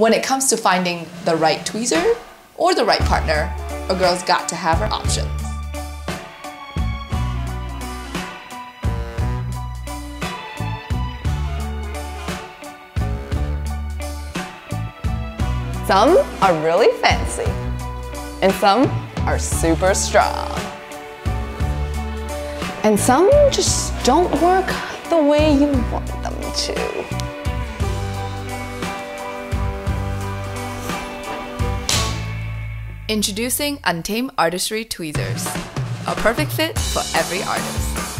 When it comes to finding the right tweezer or the right partner, a girl's got to have her options. Some are really fancy, and some are super strong. And some just don't work the way you want them to. Introducing Untamed Artistry Tweezers, a perfect fit for every artist.